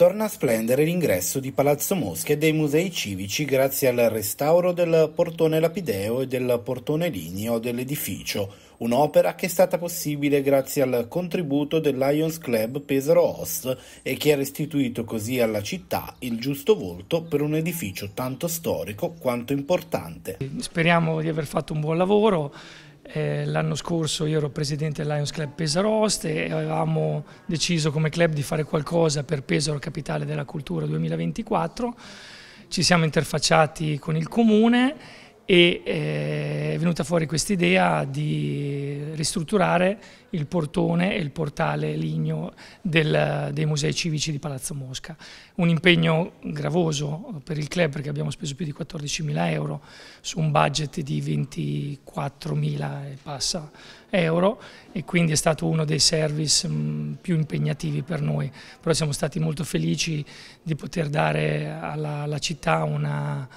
Torna a splendere l'ingresso di Palazzo Mosca e dei musei civici grazie al restauro del portone lapideo e del portone ligneo dell'edificio, un'opera che è stata possibile grazie al contributo del Lions Club Pesaro Host e che ha restituito così alla città il giusto volto per un edificio tanto storico quanto importante. Speriamo di aver fatto un buon lavoro eh, l'anno scorso io ero presidente del Lions Club Pesaro Host e avevamo deciso come club di fare qualcosa per Pesaro Capitale della Cultura 2024. Ci siamo interfacciati con il comune e eh, è venuta fuori questa idea di ristrutturare il portone e il portale ligno del, dei musei civici di Palazzo Mosca. Un impegno gravoso per il club perché abbiamo speso più di 14.000 euro su un budget di 24.000 e passa euro e quindi è stato uno dei service mh, più impegnativi per noi, però siamo stati molto felici di poter dare alla, alla città una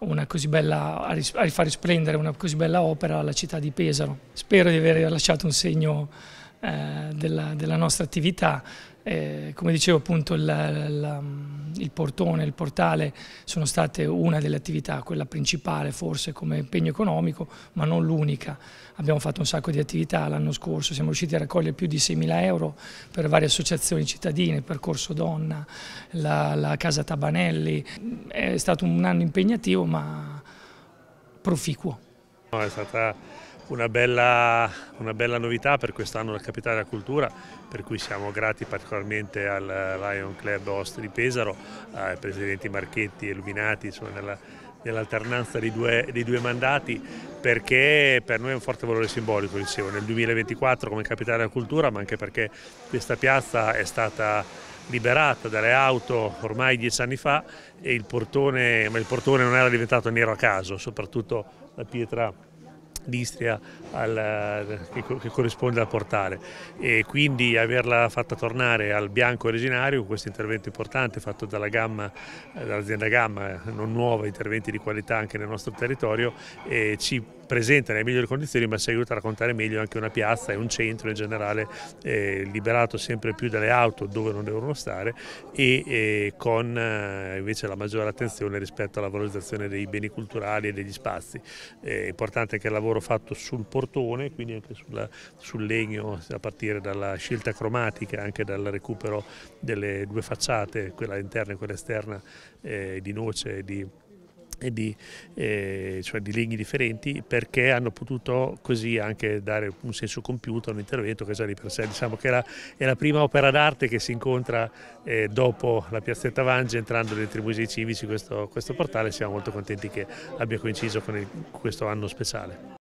una così bella, a rifar risplendere una così bella opera alla città di Pesaro. Spero di aver lasciato un segno eh, della, della, nostra attività. Eh, come dicevo appunto il, il, il portone, il portale sono state una delle attività, quella principale forse come impegno economico, ma non l'unica. Abbiamo fatto un sacco di attività l'anno scorso, siamo riusciti a raccogliere più di 6.000 euro per varie associazioni cittadine, il Percorso Donna, la, la Casa Tabanelli. È stato un anno impegnativo ma proficuo. No, è stata una bella, una bella novità per quest'anno la Capitale della Cultura, per cui siamo grati particolarmente al Lion Club Host di Pesaro, ai presidenti Marchetti e Luminati nell'alternanza dei due, dei due mandati, perché per noi è un forte valore simbolico, dicevo, nel 2024 come Capitale della Cultura, ma anche perché questa piazza è stata liberata dalle auto ormai dieci anni fa e il portone, ma il portone non era diventato nero a caso, soprattutto la pietra d'Istria che, che, corrisponde al portale e quindi averla fatta tornare al bianco originario, questo intervento importante fatto dalla gamma, dall'azienda Gamma, non nuova, interventi di qualità anche nel nostro territorio, ci presenta nelle migliori condizioni ma ci aiuta a raccontare meglio anche una piazza e un centro in generale eh, liberato sempre più dalle auto dove non devono stare e eh, con eh, invece la maggiore attenzione rispetto alla valorizzazione dei beni culturali e degli spazi. È importante anche il lavoro fatto sul portone, quindi anche sulla, sul legno a partire dalla scelta cromatica, anche dal recupero delle due facciate, quella interna e quella esterna eh, di noce e di di, eh, cioè di legni differenti perché hanno potuto così anche dare un senso compiuto a un intervento che già di per sé diciamo che era, è la prima opera d'arte che si incontra eh, dopo la piazzetta Vange entrando dentro i musei civici questo, questo portale siamo molto contenti che abbia coinciso con il, questo anno speciale.